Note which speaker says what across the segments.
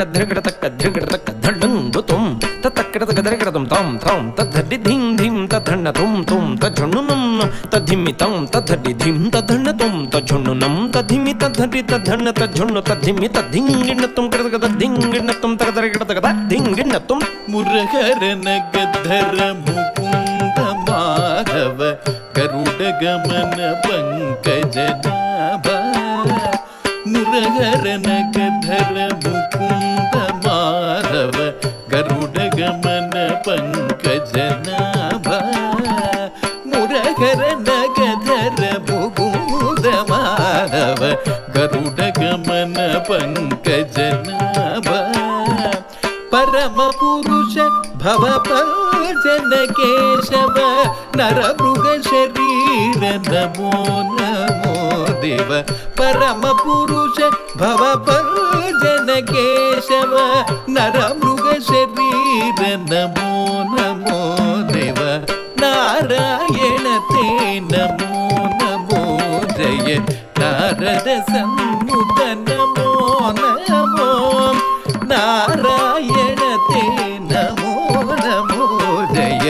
Speaker 1: తక్కద్రగడతక్క ద్రగడతక్క ధండం ధుతుం తక్కడత గదరగడతం తాం తాం తద్ధి ధిం ధిం తద్ధణ తుం తుం తఝణునం తధిమి తం తద్ధి ధిం తద్ధణ తుం తఝణునం తధిమి తద్ధి తద్ధణ తఝణు తధిమి తద్ధింగిణ తుం గడగద ధింగిణ తుం తగదరగడత గద ధింగిణ తుం
Speaker 2: మురహరన గద్ధర ముకుంద మాధవ గరుడ గమన పంకజనా गमन पंकज मुरहर नगधर बुबुदानव गरुड गमन पंकज परम पुरुष भव भवपजन केशव शरीर नमो नमो देव। परम पुरुष भव भवपजन केशव शरीर நமோ நமோ தேவ நாராயணத்தே நமோ நமோ ஜய நாரத சண்முக நமோ நமோ நாராயணத்தே நமோ நமோ ஜய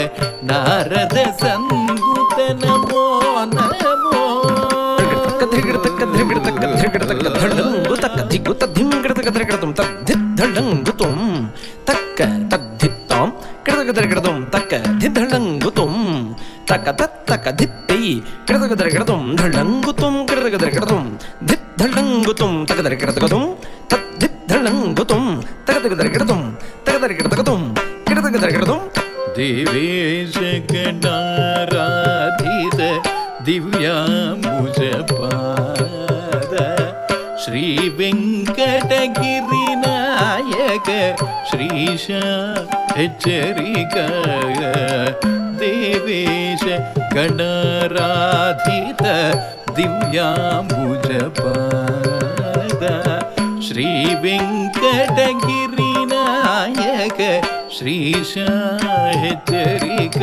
Speaker 2: நாரத சண்முக நமோ நமோ தக்க திகிட தக்க திகிட தக்க திகிட தக்க தண்டம் தக்க
Speaker 1: திக்கு திங்கிட தக்க ढलंगुतुम तक तत तक धित्ति कृतगदर कृतुम ढलंगुतुम कृतगदर कृतुम धित ढलंगुतुम तकदर कृतगतुम तत धित ढलंगुतुम तकदर कृतुम तकदर कृतगतुम कृतगदर कृतुम
Speaker 2: दिवेश कडाराधित दिव्यामुज पाद श्री वेङ्कटगिरिनायक श्रीशा हेच्चरिका देवेश गणराधित दिव्याम्बुजपाद। श्रीवेङ्कटगिरिनायक श्रीशाहचरिक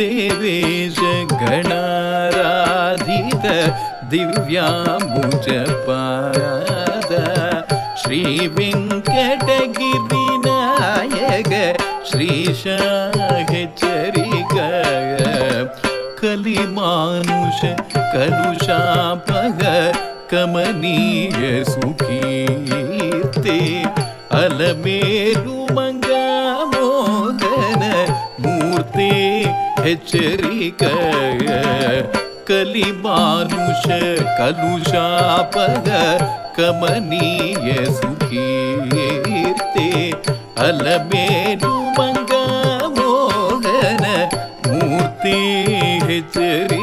Speaker 2: देवेश गणाराधित दिव्याम्बुजपाद। श्रीवेङ्कटगिरिनायक श्रीशा मानुष कलुषापह कमनीय सुखीर्ते अलमेरु मंगामोदन कली मानुष कलिमानुष कलुषापह कमनीय सुखीर्ते अलमेरु मंगामोदन मूर्ति हिचरी